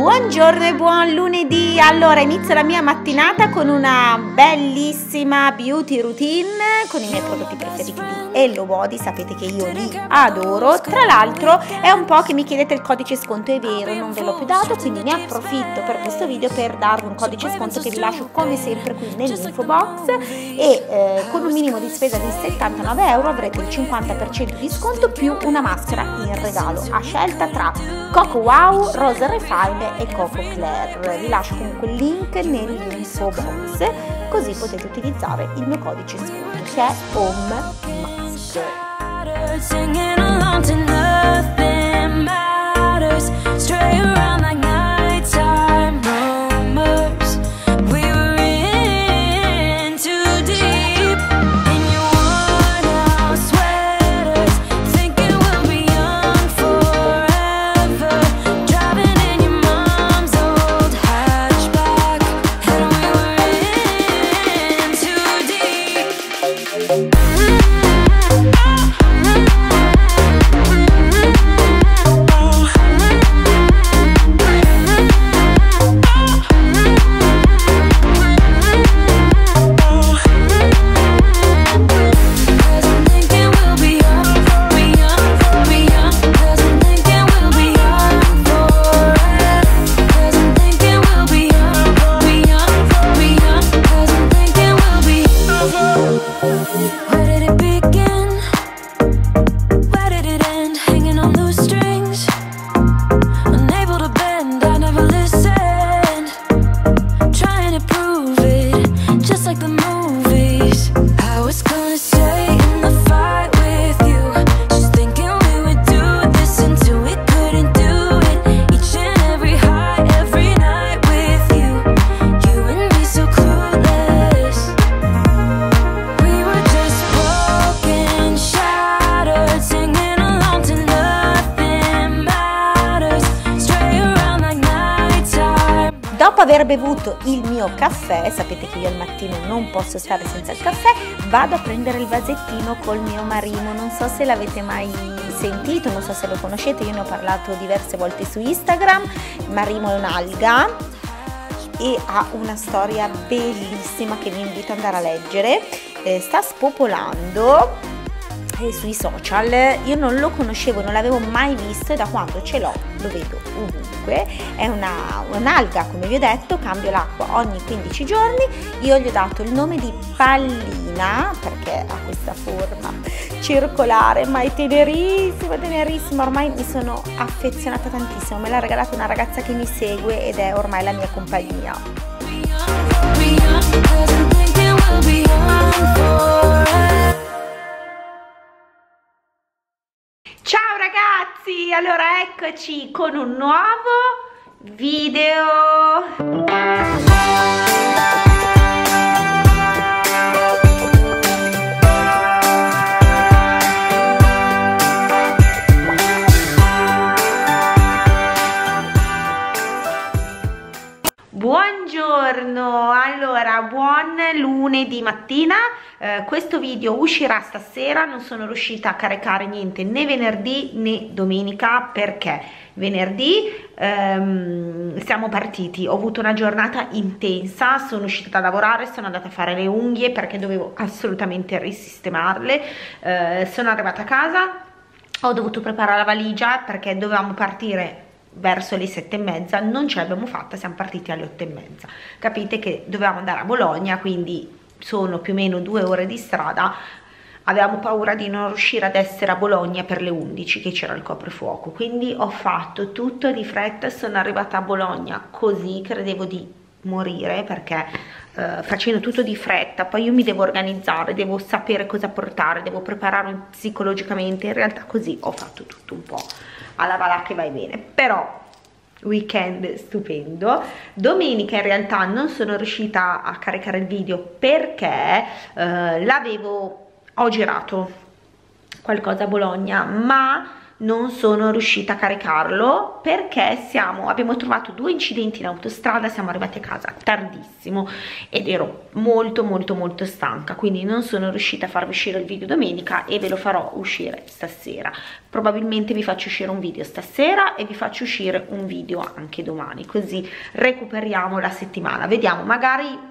Buongiorno e buon lunedì! Allora inizio la mia mattinata con una bellissima beauty routine con i miei prodotti preferiti di Hello Body, sapete che io li adoro. Tra l'altro è un po' che mi chiedete il codice sconto, è vero, non ve l'ho più dato, quindi ne approfitto per questo video per darvi un codice sconto che vi lascio come sempre qui nell'info box e eh, con un minimo di spesa di 79 euro avrete il 50% di sconto più una maschera in regalo a scelta tra Coco Wow, Rose Refine e Coco Claire. Vi lascio comunque il link nell'info box così potete utilizzare il mio codice sconto che è Home dopo aver bevuto il mio caffè, sapete che io al mattino non posso stare senza il caffè, vado a prendere il vasettino col mio marino, non so se l'avete mai sentito, non so se lo conoscete, io ne ho parlato diverse volte su Instagram, marimo è un'alga e ha una storia bellissima che vi invito ad andare a leggere, eh, sta spopolando sui social, io non lo conoscevo, non l'avevo mai visto e da quando ce l'ho lo vedo ovunque. È una, un'alga, come vi ho detto, cambio l'acqua ogni 15 giorni. Io gli ho dato il nome di pallina perché ha questa forma circolare, ma è tenerissima, tenerissima. Ormai mi sono affezionata tantissimo. Me l'ha regalata una ragazza che mi segue ed è ormai la mia compagnia. Ciao allora eccoci con un nuovo video. Buongiorno, allora buon lunedì mattina, eh, questo video uscirà stasera, non sono riuscita a caricare niente né venerdì né domenica perché venerdì ehm, siamo partiti, ho avuto una giornata intensa, sono uscita da lavorare, sono andata a fare le unghie perché dovevo assolutamente risistemarle, eh, sono arrivata a casa, ho dovuto preparare la valigia perché dovevamo partire verso le sette e mezza non ce l'abbiamo fatta siamo partiti alle otto e mezza. Capite che dovevamo andare a Bologna quindi sono più o meno due ore di strada. Avevamo paura di non riuscire ad essere a Bologna per le 11 che c'era il coprifuoco. Quindi ho fatto tutto di fretta sono arrivata a Bologna così credevo di morire perché eh, facendo tutto di fretta poi io mi devo organizzare devo sapere cosa portare devo prepararmi psicologicamente. In realtà così ho fatto tutto un po' alla valà che vai bene. Però weekend stupendo. Domenica in realtà non sono riuscita a caricare il video perché eh, l'avevo ho girato qualcosa a Bologna ma non sono riuscita a caricarlo perché siamo, abbiamo trovato due incidenti in autostrada siamo arrivati a casa tardissimo ed ero molto molto molto stanca quindi non sono riuscita a farvi uscire il video domenica e ve lo farò uscire stasera. Probabilmente vi faccio uscire un video stasera e vi faccio uscire un video anche domani così recuperiamo la settimana. Vediamo magari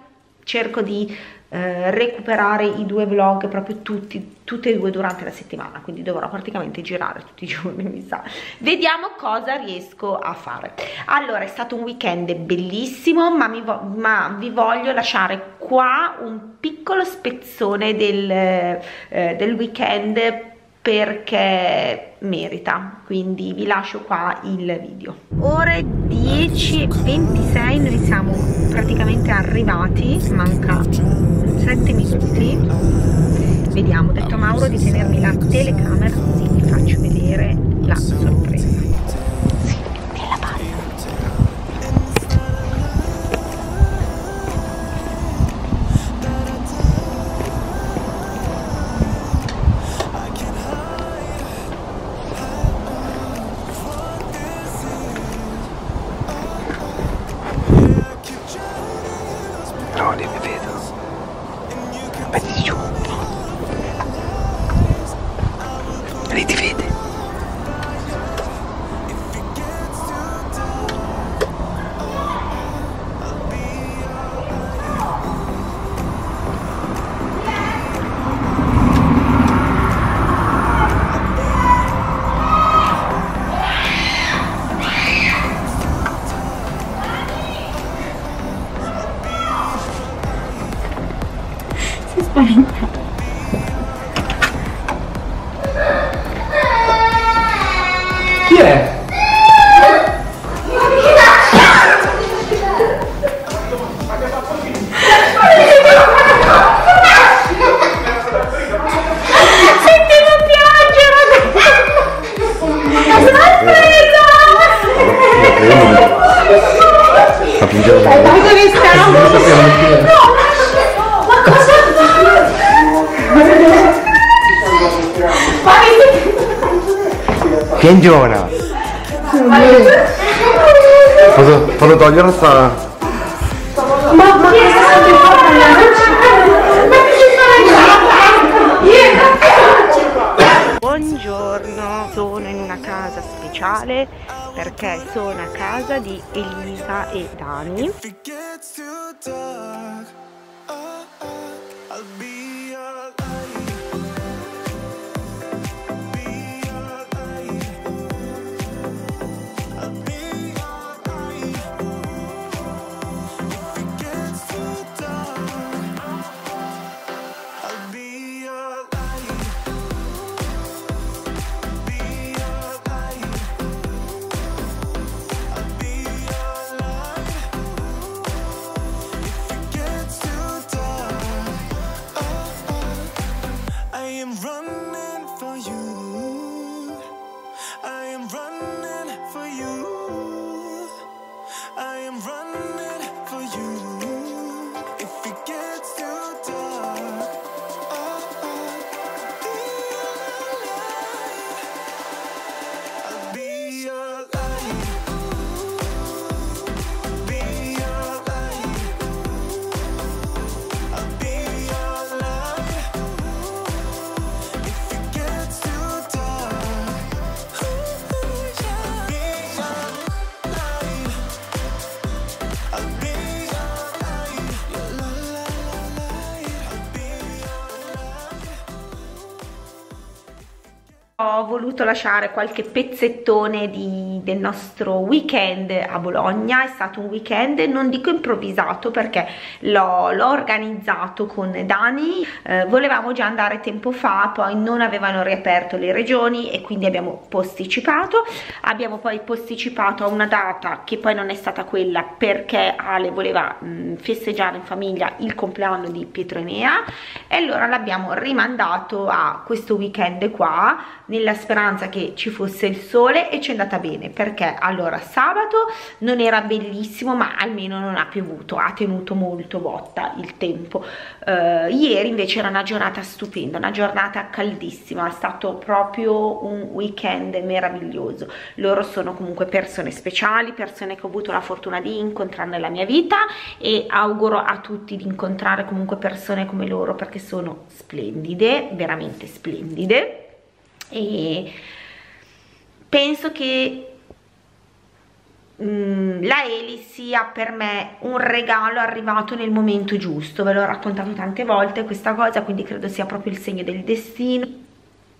cerco di eh, recuperare i due vlog proprio tutti, tutti e due durante la settimana, quindi dovrò praticamente girare tutti i giorni, mi sa. Vediamo cosa riesco a fare. Allora, è stato un weekend bellissimo, ma, vo ma vi voglio lasciare qua un piccolo spezzone del, eh, del weekend perché merita. Quindi vi lascio qua il video. Ore 10 e 26 noi siamo praticamente arrivati manca 7 minuti. Vediamo ho detto a Mauro di tenermi la telecamera così vi faccio vedere la sorpresa 是半人。Piangiona! Posso, posso togliere sta... Ma, ma che Buongiorno, sono in una casa speciale perché sono a casa di Elisa e Dani. Voluto lasciare qualche pezzettone di, del nostro weekend a Bologna, è stato un weekend non dico improvvisato perché l'ho organizzato con Dani, eh, volevamo già andare tempo fa, poi non avevano riaperto le regioni e quindi abbiamo posticipato, abbiamo poi posticipato a una data che poi non è stata quella perché Ale voleva mh, festeggiare in famiglia il compleanno di Pietro Enea. E allora l'abbiamo rimandato a questo weekend qua nella speranza che ci fosse il sole e ci è andata bene perché allora sabato non era bellissimo ma almeno non ha piovuto ha tenuto molto botta il tempo. Uh, ieri invece era una giornata stupenda una giornata caldissima è stato proprio un weekend meraviglioso. Loro sono comunque persone speciali persone che ho avuto la fortuna di incontrare nella mia vita e auguro a tutti di incontrare comunque persone come loro perché sono splendide veramente splendide e penso che mm, la Eli sia per me un regalo arrivato nel momento giusto. Ve l'ho raccontato tante volte questa cosa quindi credo sia proprio il segno del destino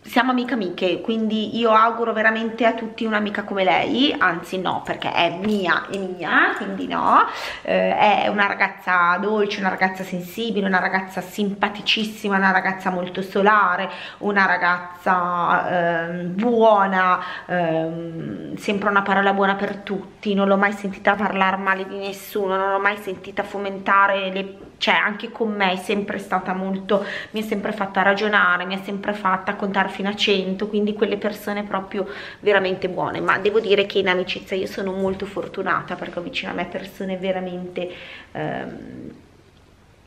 siamo amiche amiche quindi io auguro veramente a tutti un'amica come lei anzi no perché è mia e mia quindi no. Eh, è una ragazza dolce una ragazza sensibile una ragazza simpaticissima una ragazza molto solare una ragazza eh, buona eh, sempre una parola buona per tutti. Non l'ho mai sentita parlare male di nessuno non l'ho mai sentita fomentare le cioè anche con me è sempre stata molto, mi è sempre fatta ragionare, mi ha sempre fatta contare fino a 100, quindi quelle persone proprio veramente buone, ma devo dire che in amicizia io sono molto fortunata perché ho vicino a me persone veramente ehm,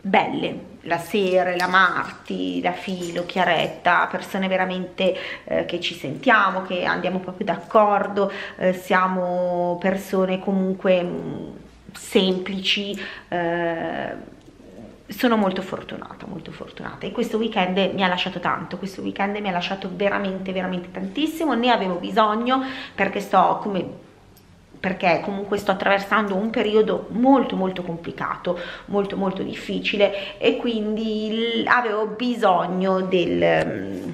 belle, la Sere, la Marti, la Filo, Chiaretta, persone veramente eh, che ci sentiamo, che andiamo proprio d'accordo, eh, siamo persone comunque mh, semplici, eh, sono molto fortunata, molto fortunata. E questo weekend mi ha lasciato tanto, questo weekend mi ha lasciato veramente, veramente tantissimo, ne avevo bisogno perché sto come perché comunque sto attraversando un periodo molto molto complicato, molto molto difficile. E quindi avevo bisogno del,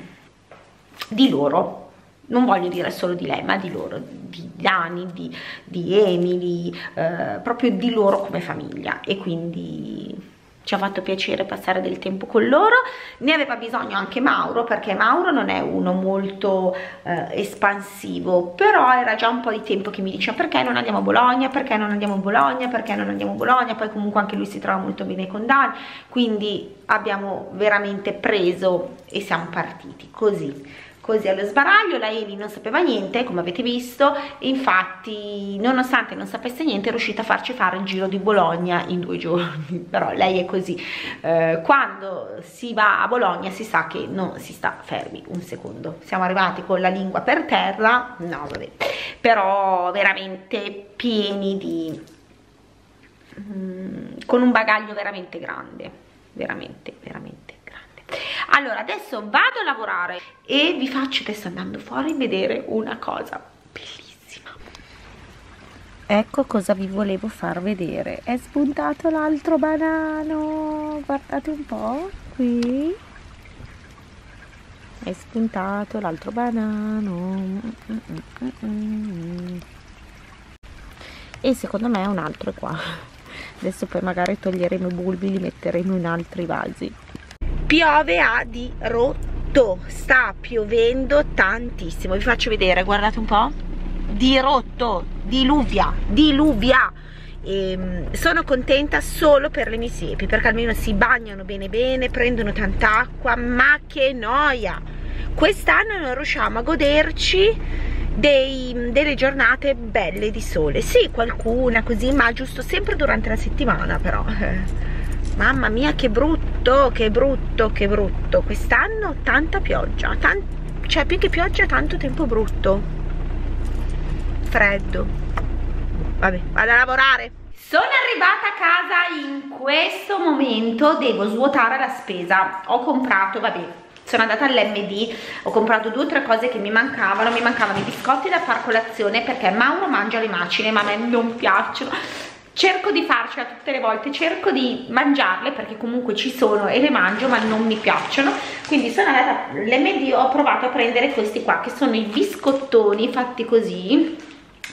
di loro, non voglio dire solo di lei ma di loro, di Dani, di, di Emily, eh, proprio di loro come famiglia. E quindi ci ha fatto piacere passare del tempo con loro. Ne aveva bisogno anche Mauro perché Mauro non è uno molto eh, espansivo però era già un po' di tempo che mi diceva perché non andiamo a Bologna? Perché non andiamo a Bologna? Perché non andiamo a Bologna? Poi comunque anche lui si trova molto bene con Dani quindi abbiamo veramente preso e siamo partiti così così allo sbaraglio la Eli non sapeva niente come avete visto infatti nonostante non sapesse niente è riuscita a farci fare il giro di Bologna in due giorni. Però lei è così. Eh, quando si va a Bologna si sa che non si sta fermi un secondo. Siamo arrivati con la lingua per terra no vabbè però veramente pieni di mm, con un bagaglio veramente grande veramente veramente allora adesso vado a lavorare e vi faccio adesso andando fuori vedere una cosa bellissima. Ecco cosa vi volevo far vedere. È spuntato l'altro banano. Guardate un po' qui. È spuntato l'altro banano. E secondo me un altro è qua. Adesso poi magari toglieremo i bulbi li metteremo in altri vasi piove a dirotto sta piovendo tantissimo. Vi faccio vedere guardate un po' dirotto diluvia diluvia. E ehm, sono contenta solo per le mie siepi perché almeno si bagnano bene bene prendono tanta acqua ma che noia. Quest'anno non riusciamo a goderci dei, delle giornate belle di sole. Sì qualcuna così ma giusto sempre durante la settimana però mamma mia che brutto che brutto che brutto. Quest'anno tanta pioggia tant cioè più che pioggia tanto tempo brutto. Freddo. Vabbè vado a lavorare. Sono arrivata a casa in questo momento devo svuotare la spesa. Ho comprato vabbè sono andata all'MD, ho comprato due o tre cose che mi mancavano, mi mancavano i biscotti da far colazione perché Mauro mangia le macine ma a me non piacciono, cerco di farcela tutte le volte cerco di mangiarle perché comunque ci sono e le mangio ma non mi piacciono. Quindi sono andata all'MD ho provato a prendere questi qua che sono i biscottoni fatti così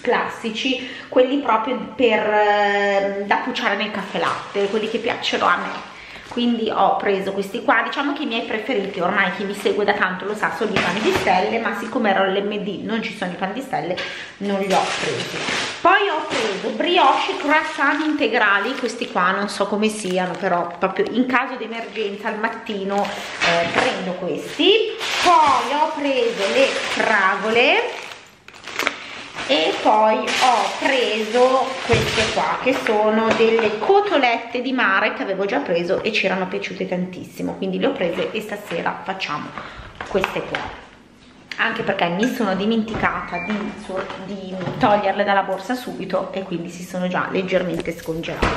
classici quelli proprio per eh, da cuciare nel caffè latte quelli che piacciono a me quindi ho preso questi qua. Diciamo che i miei preferiti ormai chi mi segue da tanto lo sa sono i pan di stelle ma siccome ero all'MD non ci sono i pan di stelle non li ho presi. Poi ho preso brioche croissant integrali questi qua non so come siano però proprio in caso di emergenza al mattino eh, prendo questi. Poi ho preso le fragole e poi ho preso queste qua che sono delle cotolette di mare che avevo già preso e ci erano piaciute tantissimo. Quindi le ho prese e stasera facciamo queste qua. Anche perché mi sono dimenticata di, di, toglierle dalla borsa subito e quindi si sono già leggermente scongelate.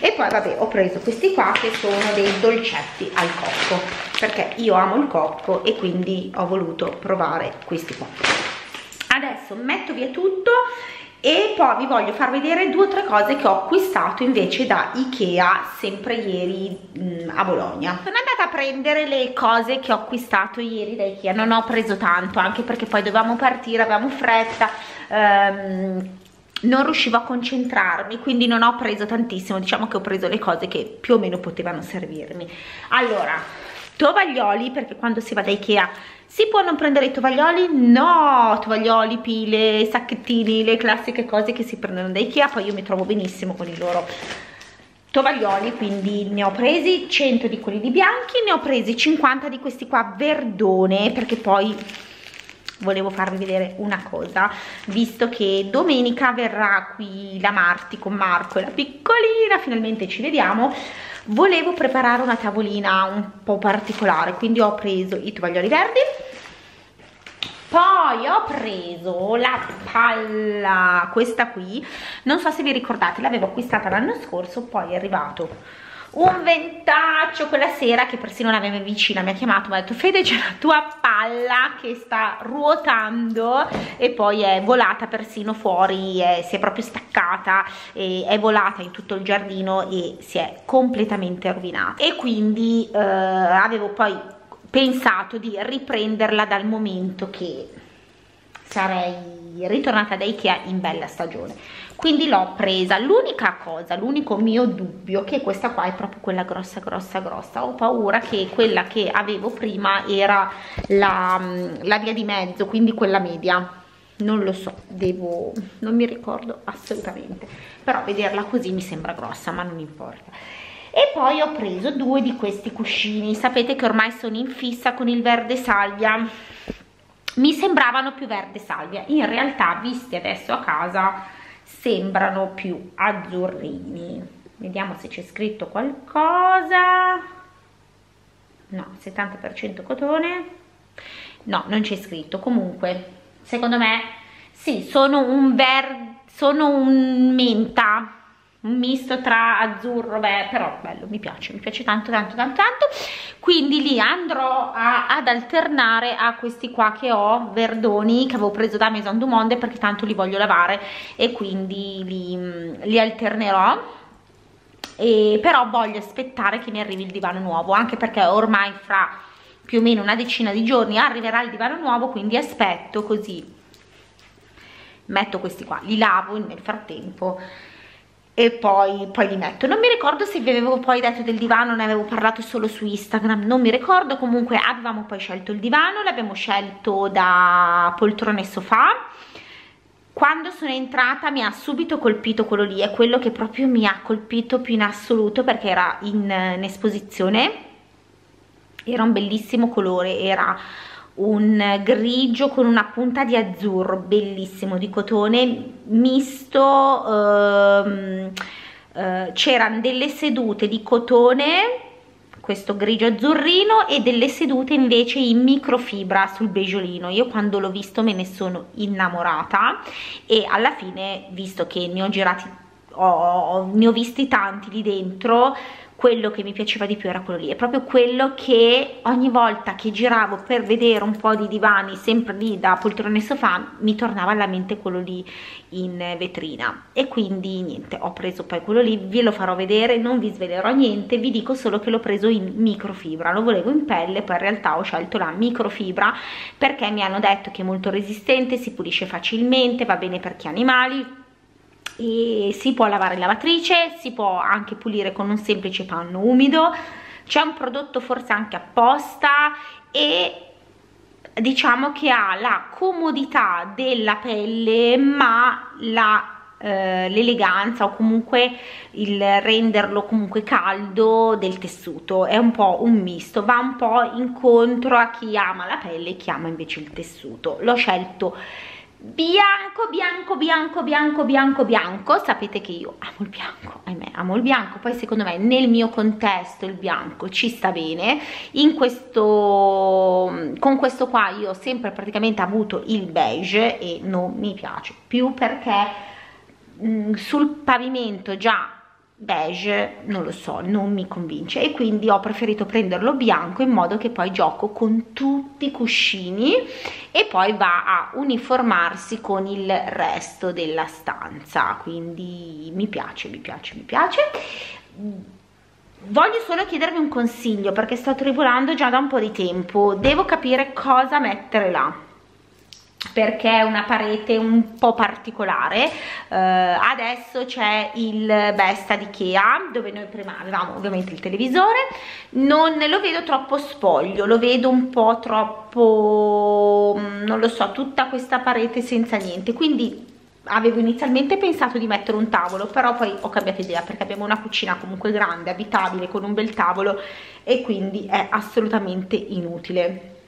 E poi vabbè ho preso questi qua che sono dei dolcetti al cocco perché io amo il cocco e quindi ho voluto provare questi qua adesso metto via tutto e poi vi voglio far vedere due o tre cose che ho acquistato invece da Ikea sempre ieri mh, mm, a Bologna. Sono andata a prendere le cose che ho acquistato ieri da Ikea. Non ho preso tanto anche perché poi dovevamo partire avevamo fretta ehm, non riuscivo a concentrarmi quindi non ho preso tantissimo. Diciamo che ho preso le cose che più o meno potevano servirmi. Allora tovaglioli perché quando si va da Ikea si può non prendere i tovaglioli? No, tovaglioli, pile, sacchettini, le classiche cose che si prendono da Ikea, poi io mi trovo benissimo con i loro tovaglioli, quindi ne ho presi 100 di quelli di bianchi, ne ho presi 50 di questi qua verdone, perché poi volevo farvi vedere una cosa. Visto che domenica verrà qui la Marti con Marco e la piccolina finalmente ci vediamo volevo preparare una tavolina un po' particolare. Quindi ho preso i tovaglioli verdi poi ho preso la palla questa qui. Non so se vi ricordate l'avevo acquistata l'anno scorso poi è arrivato un ventaccio quella sera che persino la mia vicina mi ha chiamato mi ha detto Fede c'è la tua palla che sta ruotando. E poi è volata persino fuori è, si è proprio staccata è volata in tutto il giardino e si è completamente rovinata. E quindi eh, avevo poi pensato di riprenderla dal momento che sarei ritornata da Ikea in bella stagione quindi l'ho presa. L'unica cosa l'unico mio dubbio che questa qua è proprio quella grossa grossa grossa. Ho paura che quella che avevo prima era la, la via di mezzo quindi quella media. Non lo so devo non mi ricordo assolutamente. Però vederla così mi sembra grossa ma non importa. E poi ho preso due di questi cuscini. Sapete che ormai sono in fissa con il verde salvia. Mi sembravano più verde salvia. In realtà visti adesso a casa sembrano più azzurrini. Vediamo se c'è scritto qualcosa. No 70% cotone. No non c'è scritto. Comunque secondo me sì sono un verde sono un menta un misto tra azzurro, beh, però bello, mi piace, mi piace tanto, tanto, tanto, tanto. Quindi li andrò a, ad alternare a questi qua che ho, verdoni, che avevo preso da Maison du Monde perché tanto li voglio lavare e quindi li, li alternerò. E, però voglio aspettare che mi arrivi il divano nuovo, anche perché ormai fra più o meno una decina di giorni arriverà il divano nuovo, quindi aspetto così metto questi qua, li lavo nel frattempo e poi, poi li metto. Non mi ricordo se vi avevo poi detto del divano ne avevo parlato solo su Instagram non mi ricordo. Comunque avevamo poi scelto il divano l'abbiamo scelto da poltrone e sofà. Quando sono entrata mi ha subito colpito quello lì è quello che proprio mi ha colpito più in assoluto perché era in, in esposizione. Era un bellissimo colore era un grigio con una punta di azzurro bellissimo di cotone misto ehm, eh, c'erano delle sedute di cotone questo grigio azzurrino e delle sedute invece in microfibra sul beggiolino. Io quando l'ho visto me ne sono innamorata e alla fine visto che ne ho girati ho, ne ho visti tanti lì dentro quello che mi piaceva di più era quello lì, è proprio quello che ogni volta che giravo per vedere un po' di divani, sempre lì da poltrone e sofà, mi tornava alla mente quello lì in vetrina. E quindi niente, ho preso poi quello lì, ve lo farò vedere, non vi svelerò niente, vi dico solo che l'ho preso in microfibra, lo volevo in pelle, poi in realtà ho scelto la microfibra perché mi hanno detto che è molto resistente, si pulisce facilmente, va bene per chi ha animali, e si può lavare in lavatrice, si può anche pulire con un semplice panno umido, c'è un prodotto forse anche apposta e diciamo che ha la comodità della pelle ma eh, l'eleganza o comunque il renderlo comunque caldo del tessuto. È un po' un misto va un po' incontro a chi ama la pelle e chi ama invece il tessuto. L'ho scelto bianco bianco bianco bianco bianco bianco. Sapete che io amo il bianco ahimè amo il bianco. Poi secondo me nel mio contesto il bianco ci sta bene. In questo con questo qua io ho sempre praticamente avuto il beige e non mi piace più perché mh, mm, sul pavimento già beige non lo so non mi convince. E quindi ho preferito prenderlo bianco in modo che poi gioco con tutti i cuscini e poi va a uniformarsi con il resto della stanza. Quindi mi piace mi piace mi piace. Voglio solo chiedervi un consiglio perché sto tribolando già da un po' di tempo. Devo capire cosa mettere là perché è una parete un po' particolare. Uh, adesso c'è il Besta di Ikea dove noi prima avevamo ovviamente il televisore. Non lo vedo troppo spoglio lo vedo un po' troppo mm, non lo so tutta questa parete senza niente. Quindi avevo inizialmente pensato di mettere un tavolo però poi ho cambiato idea perché abbiamo una cucina comunque grande abitabile con un bel tavolo e quindi è assolutamente inutile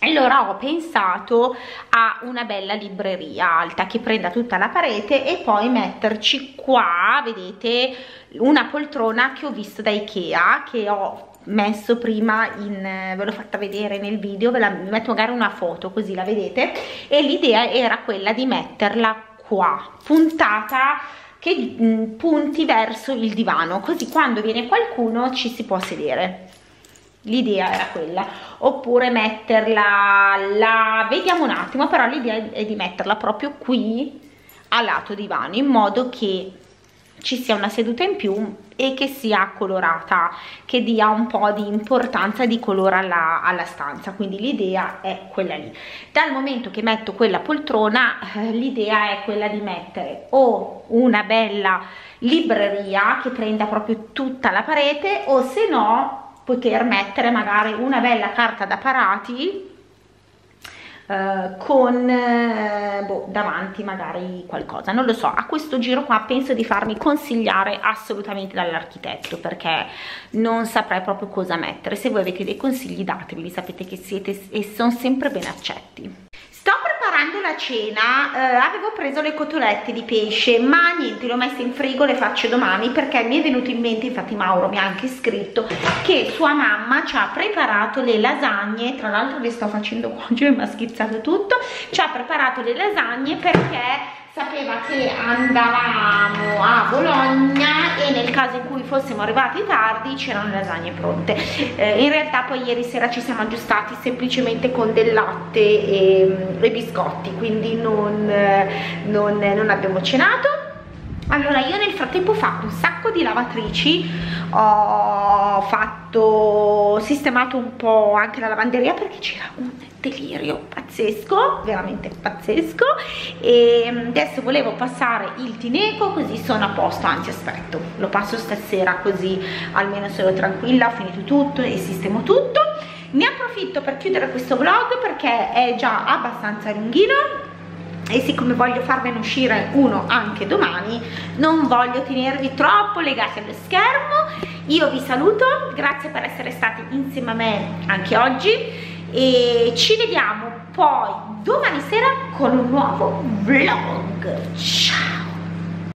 allora ho pensato a una bella libreria alta che prenda tutta la parete e poi metterci qua vedete una poltrona che ho visto da Ikea che ho messo prima in ve l'ho fatta vedere nel video ve la metto magari una foto così la vedete e l'idea era quella di metterla qua puntata che punti verso il divano così quando viene qualcuno ci si può sedere l'idea era quella. Oppure metterla là. Vediamo un attimo però l'idea è di metterla proprio qui a lato divano in modo che ci sia una seduta in più e che sia colorata che dia un po' di importanza di colore alla, alla stanza. Quindi l'idea è quella lì. Dal momento che metto quella poltrona eh, l'idea è quella di mettere o una bella libreria che prenda proprio tutta la parete o se no poter mettere magari una bella carta da parati Uh, con uh, boh, davanti magari qualcosa. Non lo so a questo giro qua penso di farmi consigliare assolutamente dall'architetto perché non saprei proprio cosa mettere. Se voi avete dei consigli dateveli sapete che siete e sono sempre ben accetti preparando la cena eh, avevo preso le cotolette di pesce ma niente le ho messe in frigo le faccio domani perché mi è venuto in mente infatti Mauro mi ha anche scritto che sua mamma ci ha preparato le lasagne tra l'altro le sto facendo oggi mi ha schizzato tutto ci ha preparato le lasagne perché sapeva che andavamo a Bologna e nel caso in cui fossimo arrivati tardi c'erano le lasagne pronte. Eh, in realtà poi ieri sera ci siamo aggiustati semplicemente con del latte e, e biscotti quindi non, non, non abbiamo cenato allora io nel frattempo ho fatto un sacco di lavatrici ho fatto sistemato un po' anche la lavanderia perché c'era un delirio pazzesco veramente pazzesco. E adesso volevo passare il tineco così sono a posto anzi aspetto lo passo stasera così almeno sono tranquilla ho finito tutto e sistemo tutto. Ne approfitto per chiudere questo vlog perché è già abbastanza lunghino e siccome voglio farvene uscire uno anche domani non voglio tenervi troppo legati allo schermo. Io vi saluto grazie per essere stati insieme a me anche oggi. E ci vediamo poi domani sera con un nuovo vlog. Ciao